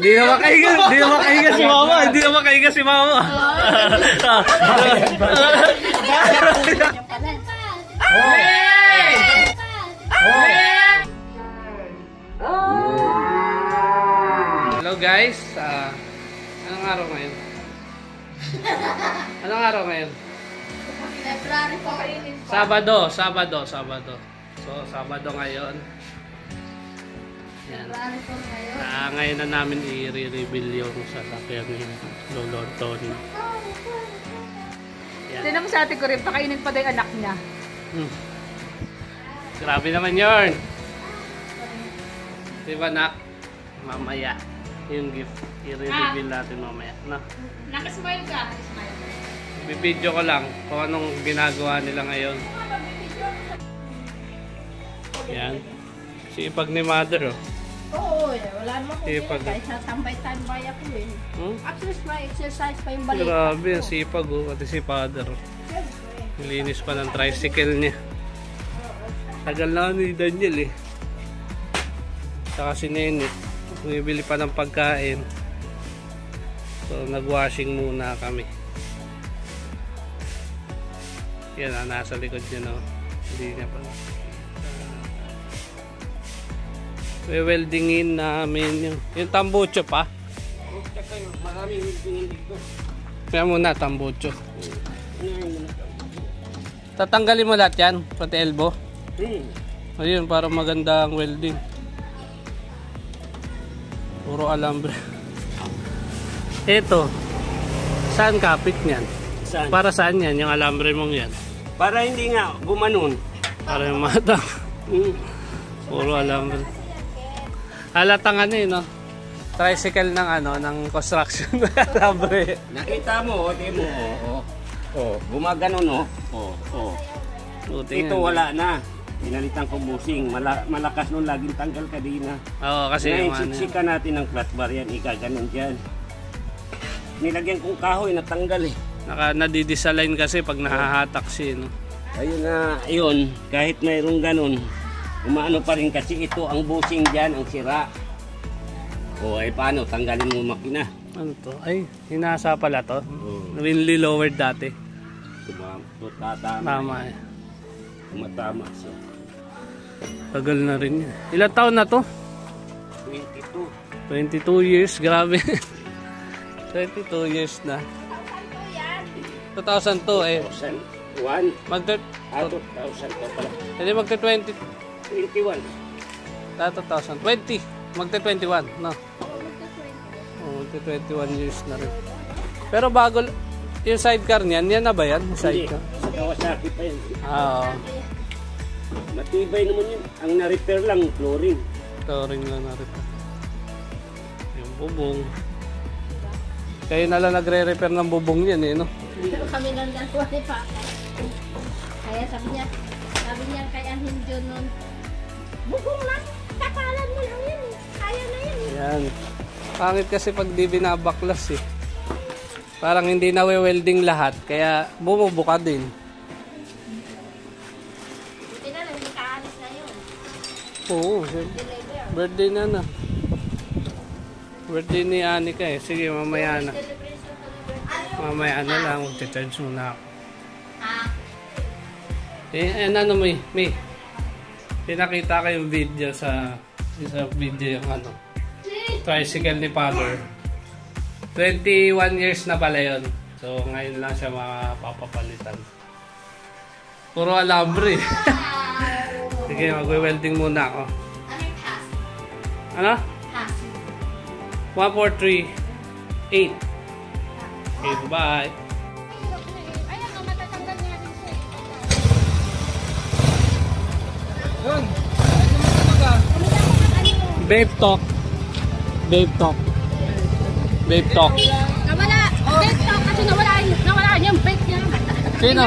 Hindi na makahiga, hindi na makahiga si mama, hindi na makahiga si mama. Hello guys, ah, anong araw ngayon? Anong araw ngayon? Kayo. Sabado, Sabado, Sabado. So, Sabado ngayon. Yan. Ah, ngayon na namin i-reveal yung sasakyan ni Lolo Tony. Yan. Tinan mo sa ate ko rin, pakainin pa yung anak niya. Hmm. Grabe naman yun. Diba nak? Mamaya. Yung gift. I-reveal natin mamaya. Na. Nakasmile ka? Smile. Bibidyo ko lang kung anong ginagawa nila ngayon. Yan. Sipag ni mother oh. Oo, eh, wala naman po Sipag. yun. Kahit natambay-tambay ako eh. Hmm? Actually, may exercise pa yung balik. Grabe, ang sipag oh. Pati si father. Nilinis pa ng tricycle niya. Tagal na ni Daniel eh. Saka si Nene. Bumibili pa ng pagkain. So, nag-washing muna kami. Yan ah, nasa likod niya no. Hindi niya pa We-weldingin namin yung, yung tambucho pa. Maraming welding dito. Kaya muna tambucho. Tatanggalin mo lahat yan, pati elbow. Hmm. Ayun, para maganda ang welding. Puro alambre. Ito, saan kapit niyan? Saan? Para saan yan, yung alambre mong yan? Para hindi nga gumanon. Para yung mata. Hmm. Puro alambre. Halatang ano eh, no? Tricycle ng ano, ng construction na alambre. Nakita mo, oh, di mo, oh, oh. Oh, gumaganon, oh. Oh, oh. Buti Ito wala na. Pinalitan ko busing. Mala- malakas nun, laging tanggal kadina. Oo, kasi yung Ngayon, ano. siksikan natin ng flat bar yan, ikaganon dyan. Nilagyan kong kahoy, natanggal eh. Naka, nadidisalign kasi pag nahahatak siya, no? Ayun na, ayun, kahit mayroong ganun, umaano pa rin kasi ito ang busing dyan, ang sira. O ay paano, tanggalin mo makina. Ano to? Ay, hinasa pala to. Oo. Winly lowered dati. Tumama, tatama, Tama eh. tumatama siya. Tagal na rin yun. Ilang taon na to? 22. 22 years, grabe. 22 years na. 2002 eh. 2001, Mag ah, 2000 pa pala. Hindi magta 20 21. ta 2000 20 magta 21 no. Oh, magta 21 years na rin. Pero bago yung sidecar niyan, yan na ba yan? Hindi, Sidecar. sa Kawasaki pa yan. Ah, oo. Matibay naman yun. Ang na-repair lang, flooring. Touring lang na rin. Yung bubong. Kayo na lang nagre-repair ng bubong yan eh, no? Pero kami lang dalawa ni Papa. Kaya sabi niya, sabi niya kay Ahin John nun, bugong lang, kakalan mo lang yan eh. Kaya na yan eh. Yan. Pangit kasi pag di binabaklas eh. Parang hindi na welding lahat, kaya bumubuka din. Buti na lang, hindi kaalis na yun. Oo, birthday na na. Birthday ni Anika eh. Sige, mamaya na. Mamaya na lang, magcha-charge muna ako. Ha? Eh, eh ano may, may. Pinakita ko yung video sa, sa video yung ano, tricycle ni Father. 21 years na pala yun. So, ngayon lang siya mapapapalitan. Puro alambre. Sige, magwe-welding muna ako. Ano yung pass? Ano? Pass. 1, 4, 3, 8. Okay, bye. Yun. Babe talk. Babe talk. Babe talk. Nawala. Bake talk kasi nawala, nawala yung bake niya. Sino?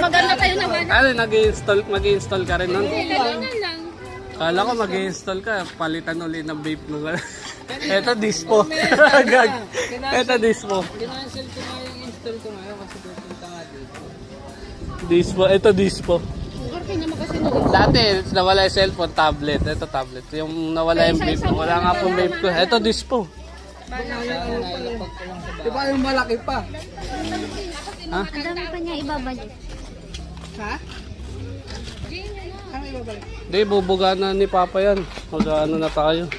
Maganda tayo nawala. Ano, nag-install, mag-install ka rin nun? Kala ko mag-install ka, palitan ulit ng vape mo. Eto dispo. Gag. Eto dispo. Kinancel ko nga yung install ko ngayon kasi pupunta nga dito. Dispo, eto dispo. Kanya mo kasi nung Dati, nawala yung cellphone, tablet. Ito tablet. Yung nawala yung vape. Wala nga pong vape ko. Ito dispo. Di ba yung malaki pa? Ha? Ang dami pa niya ibabalik. Ha? Ano ibabalik? Hindi, bubuga na ni Papa yan. Mag-ano na tayo.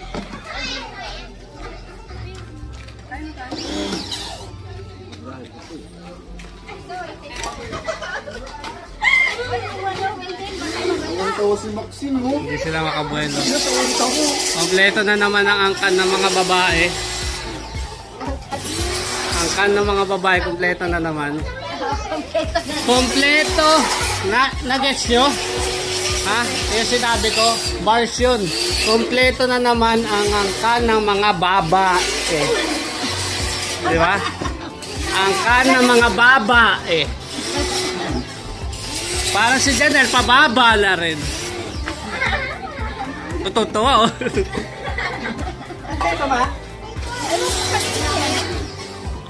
Tawa si Maxine mo. Hindi sila makabuelo. Natawag ako. Kompleto na naman ang angkan ng mga babae. Angkan ng mga babae, kompleto na naman. Kompleto! Na, na-guess nyo? Ha? Yung sinabi ko, bars yun. Kompleto na naman ang angkan ng mga babae. Di ba? Angkan ng mga babae. Para si Janelle, pababa na rin. Totoo oh. Ito ba?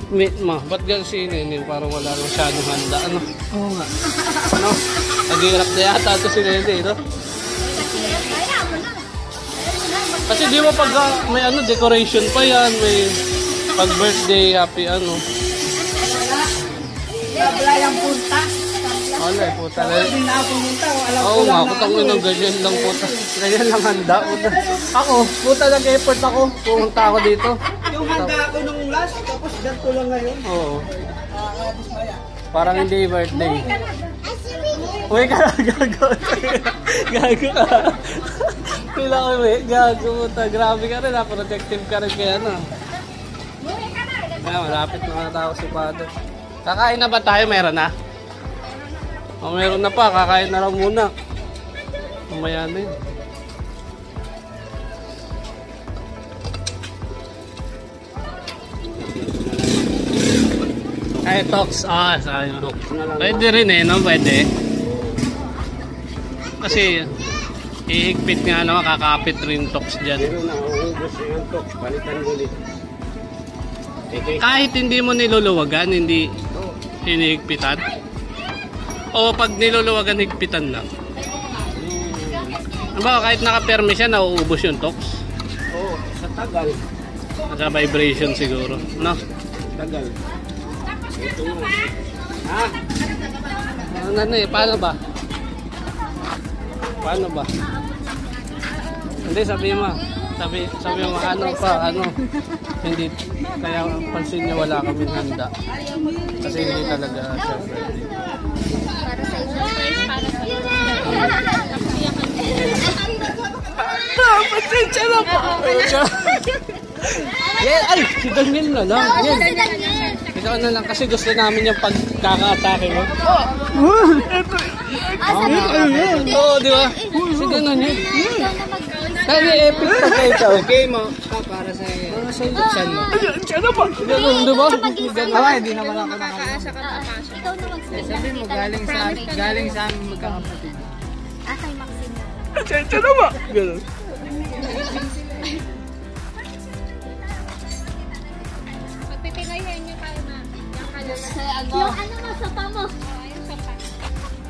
Meet ma, ba't gan si Nene? Parang wala nang masyadong handa. Ano? Oo nga. Ano? Naghihirap na yata ito si Nene, no? Kasi di mo pag ah, may ano, decoration pa yan, may pag birthday, happy ano. Wala yung punta. Wala eh, puta na. Hindi na ako pumunta. Alam ko Oo nga, lang na putang ano. ina, ganyan lang puta. Ganyan lang handa. Puta. Ako, puta nag-effort ako. Pumunta ako dito. Yung handa ako nung last, tapos ganito lang ngayon. Oo. Ah. Parang hindi birthday. Uy ka na, gago. gago ka. Pila ko, uy. Gago mo ta. Grabe ka rin ha. Protective ka rin kaya na. Kaya malapit na nga tao si Pado. Kakain na ba tayo? Meron na? O meron na pa. Kakain na lang muna. Mamaya na yun. Ay, talks. Ah, sa akin. Pwede rin eh, no? Pwede. Kasi, ihigpit nga naman, kakapit rin talks dyan. Pero nauubos na yung tok, palitan ulit. Kahit hindi mo niluluwagan, hindi hinihigpitan. O pag niluluwagan, higpitan lang. Ano ba, kahit nakaperme siya, nauubos yung talks. Oo, sa tagal. Sa vibration siguro. No? Tagal. Ito. Ha? Ano na eh, paano ba? Paano ba? Hindi, sabi mo. Sabi, sabi mo, ano pa, ano. Hindi, kaya pansin niya wala kaming handa. Kasi hindi talaga siya birthday. Para sa first, para sa Pasensya na po. Yeah, ay, si Daniel na lang. Yan. Ikaw na lang kasi gusto namin yung pagkaka-atake mo. Oo, di ba? Si yun. Kaya epic pa kayo ito. Game mo. Sa iyo. Para sa iluksan mo. Siya na ba? Ganun, di ba? Tama, hindi naman ako nakaka. Ikaw na magsabi. Sabi mo, galing sa, galing sa amin magkakapatid. Ah, kay Maxine. Siya na ba? Ganun. Pagpipinayan niyo tayo. Yung kanan. Yung ano mo, sopa mo. Ayun sa pa.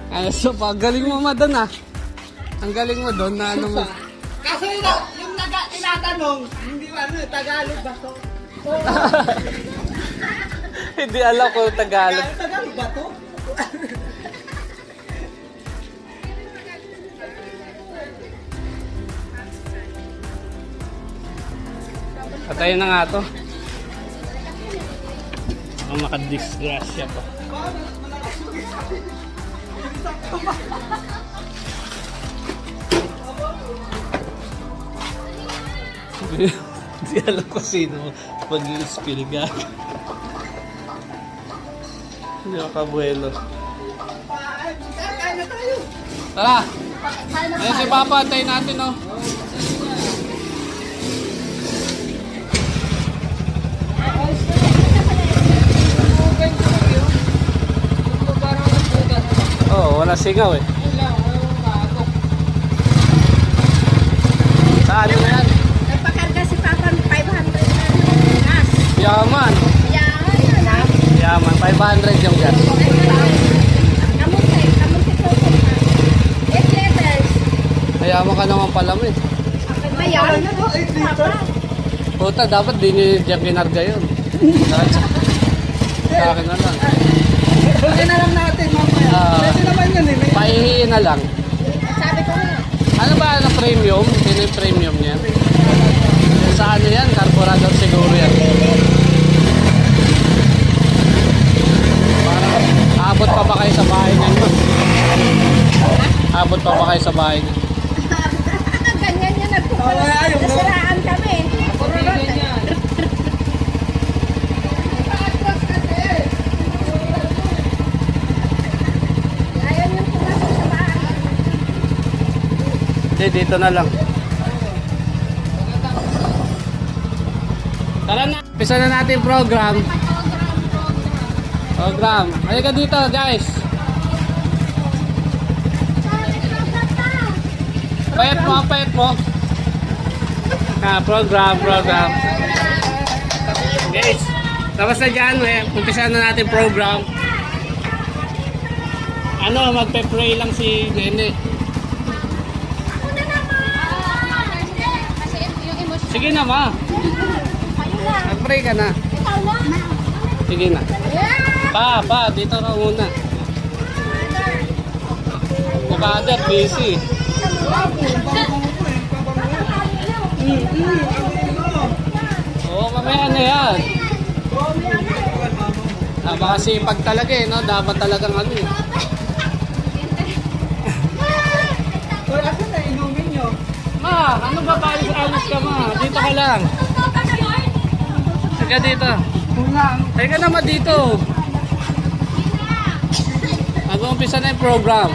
Ano, so pa, galing mo ma doon ah. Ang galing mo doon na ano mo. Kaso yun, yung naga, tinatanong, hindi ba ano, Tagalog ba to? Hindi alam ko Tagalog. Tagalog ba to? Patayin na nga to. Ako makadisgrasya pa. Hindi alam ko sino mag-i-spill gag. Hindi makabuelo. Tara! Ayun si Papa, antayin natin oh. Oh, wala singaw eh. Saan na yan? Nagpakarga si Papa ng 500 na Yaman. Ah. Yaman, 500 yung gas. Po po. Mayaman ka naman pala mo eh. Mayaman. 8 liters? Puta, dapat di nyo dyan kinarga yun. Dapat sa, sa akin na lang. Pwede na lang natin mamaya. Ah. Pwede naman yun eh. Paihiin na lang. Sabi ko nga. Ano ba ano premium? Sino yung premium niya? Sa ano yan? Carburetor siguro yan. Abot pa ba kayo sa bahay niyo? Abot pa ba kayo sa bahay niyo? Ganyan yan. Wala yung- Nasiraan kami. Hindi, dito na lang. Tara na. Pisa na natin program. Program. Halika dito, guys. Payat mo, payat mo. Ah, program, program. Guys, tapos na dyan. Umpisa na natin program. Ano, magpe-pray lang si Nene. Sige na, ma. Mag-pray ka na. Sige na. Pa, pa, dito ka muna. Si Father, busy. Oo, mamaya na yan. Napakasipag talaga eh, no? Dapat talagang ano eh. Uy, asan na inumin nyo? Ma, ano ba paalis-alis ka ma? Dito ka lang. Sige dito. Teka naman dito. Mag-umpisa na yung program.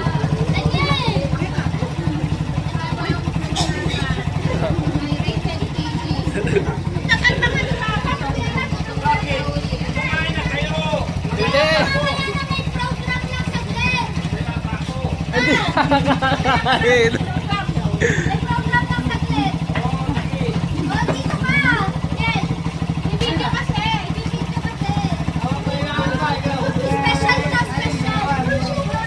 Hindi. Hindi kakain.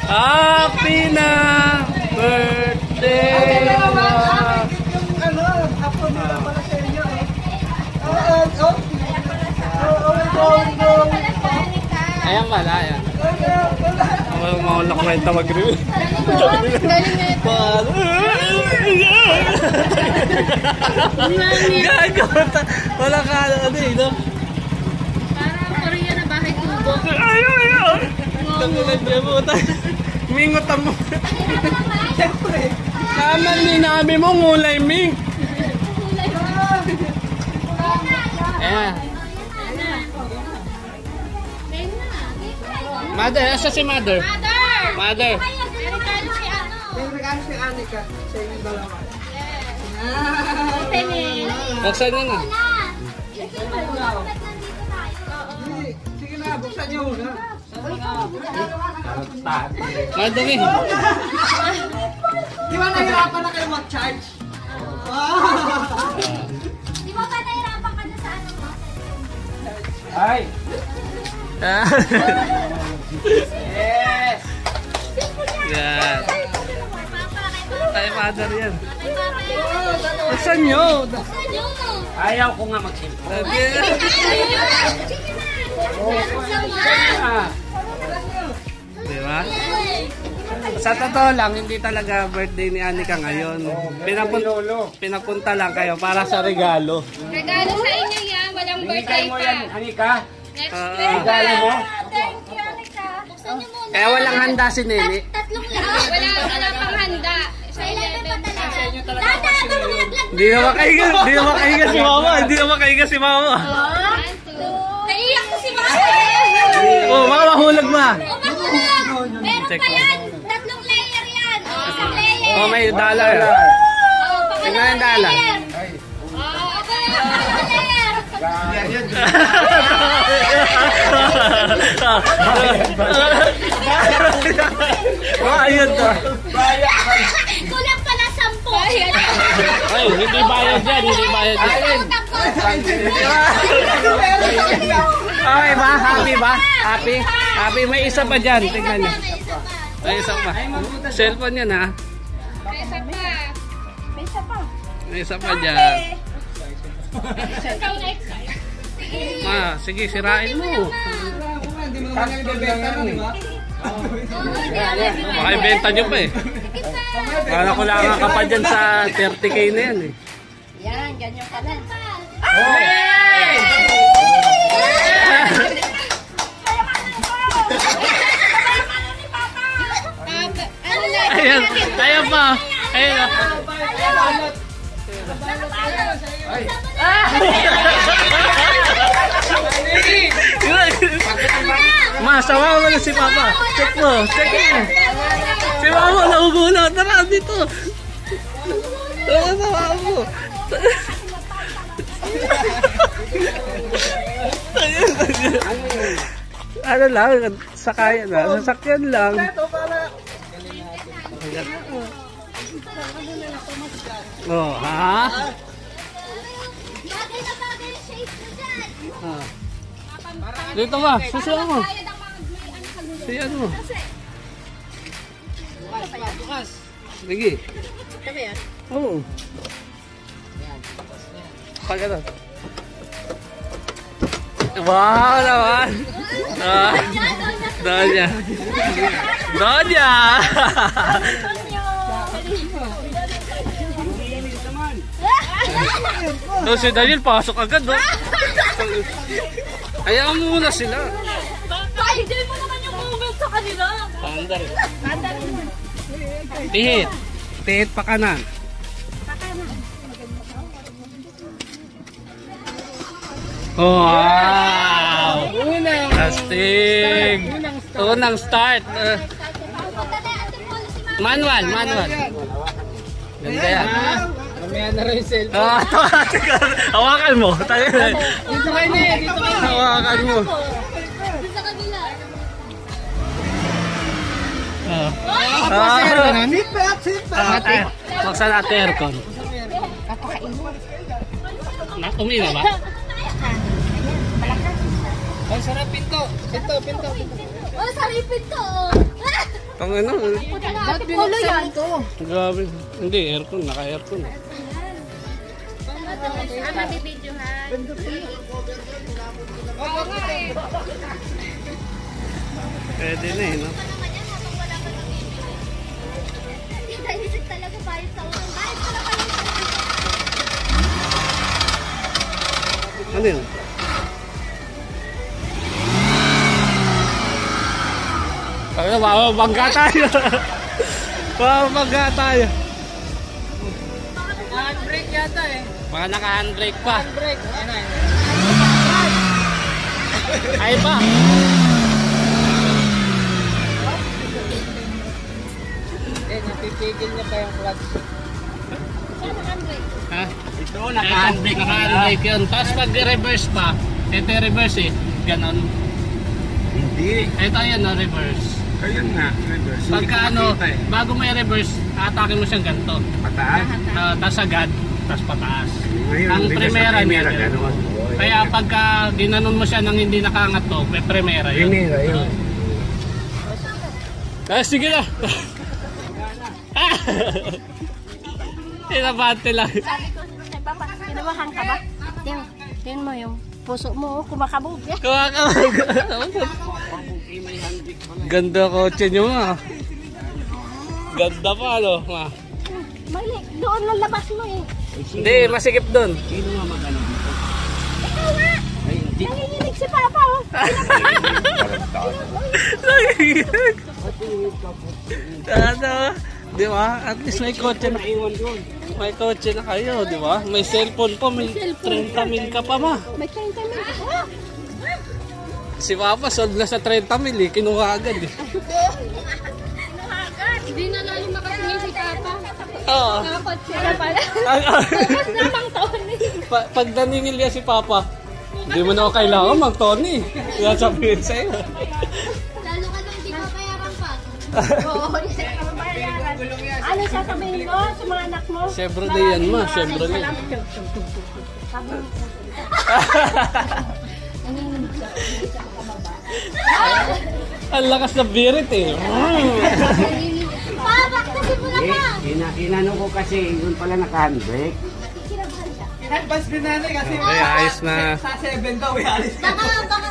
Happy na birthday ma. Yung ano, apo nila pala sa inyo eh. Oh, oh, oh. Oh, oh, going, going. Ayan pala. Ako yung mga nakwenta mag-review. Galing nga ito. Gago. Wala ka ano eh, no? Parang Korea na bahay tubo. Ay, ay, ay. Tangulan niya mo. Mingot mo. Siyempre. Ni nabi mo, ngulay ming. Ayan. Mother, asa si mother? Mother! Mother. Meron si ano. Yung regalo si Anika sa inyong dalawa. Buksan niyo na. Sige, sige na, buksan niyo muna. Madumi. Di ba nahirapan na kayo mag-charge? Di ba ba nahirapan ka na sa ano mo? Ay. Yes! Yan. Kay mother yan. Oh. Buksan niyo. Ayaw ko nga magsimpo. Ah. Di ba? Sa totoo lang, hindi talaga birthday ni Anika ngayon. Pinapun pinapunta lang kayo para sa regalo. Regalo sa inyo yan. Walang birthday pa. yan, Hanika. Next birthday. Regalo mo. Buksan niyo muna. Kaya walang handa si Nene. Tatlong Ah, lang. Wala, wala pang handa. Sa Sa ilalim pa 11. talaga. Dada, ito mga naglag. Hindi na makahiga, hindi na makahiga si mama. Hindi na makahiga si mama. Naiiyak ko si Mama. Oh, baka mahulog ma. Umakulang. Meron pa yan. Tatlong layer yan. Isang layer. Oh, may dollar. Oh, Tingnan yung dollar. layer. Oh, ayun to. Kulang pala sampu. Ay, hindi bayad yan, hindi bayad yan. Okay ba? Happy ba? Happy? Happy? May isa pa dyan. Tingnan niyo. May isa pa. Cellphone yan ha. May isa pa. isa pa. May isa pa dyan. Ikaw next. Ma, sige, sirain mo. Hindi mo naman yung bebenta na, di ba? Baka ibenta nyo pa eh. Kala ko lang ka pa dyan sa 30k na yan eh. Yan, ganyan ka lang. Ano Check mo. Si Mama nagugulat. Tara, dito. Tara, sawa mo. ano lang, sakayan na, sasakyan lang. Oh, ha? Bagay na bagay shape mo dyan. Dito ba? Susiyan mo. May ano ka lulo. Susiyan mo. Sige. Sabi yan. Oo. Pag ano. Wow naman! Donya! Donya! So si Daniel pasok agad, no? Hayaan mo muna sila. Moment sa kanila. Tanda rin. Tihit. Tihit pa kanan. Wow! Astig! Unang start. Uh, manual, manual. Ganda yan. Mamaya na rin yung cellphone. Ah, hawakan mo. Dito kayo na eh, dito kayo. Hawakan mo. Ah. Ah, pa, sit pa. Ah, ay, Buksan natin aircon. Na, umina ba? Ay, sarap pinto. Pinto, pinto, pinto. Oh, saripin to. Pang ano? Dati polo yan. Grabe. Hindi, aircon. Naka-aircon. Ano bibidyohan? Pwede na eh, no? Naisip talaga bayad sa utang. Bayad pala kayo sa Ano yun? Ano, mababangga tayo. mababangga tayo. Handbrake yata eh. Baka naka-handbrake pa. Handbrake. Ayan na. Ay pa. Eh, napipigil niya pa yung clutch. Ha? Ito, naka-handbrake na. Naka-handbrake yun. Tapos pag reverse pa, ito yung reverse eh. Ganon. Hindi. Ito yan na reverse. Ayun nga, reverse. Pagka ano, bago may reverse, atake mo siyang ganito. Pataas. Uh, tapos agad, tapos pataas. Ngayon, Ang primera niya. ganun. Kaya pagka ginanon mo siya nang hindi nakaangat to, may primera yun. Primera yun. Ah, sige na. Inabante lang. Sabi ko sa papa, kinabahan ka ba? Tingnan, tingnan mo yung puso mo, oh, kumakabog. Eh. Kumakawag. Ganda kotse niyo ma. Ganda pa ano ma. Mali, doon lang labas mo eh. Hindi, masikip doon. Sino nga magano dito? Ikaw nga, Ay, hindi. nanginginig si papa oh. ano? Di ba? At least may kotse na. May kotse na kayo, di ba? May cellphone pa, may 30 mil ka pa ma. May 30 minutes. Oh! Si Papa sold na sa 30 mil eh, kinuha agad eh. Hindi na lalo makasingin si Papa. Oo. Nakakotse na pala. Tapos na pang taon eh. Pa- pag naningil niya si Papa, hindi mo na ako kailangan mag Tony. Kaya sabihin sa'yo. Lalo ka nang hindi pa. Oo, hindi ka mabayaran. Ano sasabihin mo sa mga anak mo? Chevrolet yan ma, Chevrolet. Sabi mo, Ang lakas na birit eh. Papa, kasi mo na pa. Ina inano ko kasi, yun pala naka-handbrake. Kinadvance din nanay kasi Okay, ayos na. sa 7 daw, eh, alis ka. Baka, baka,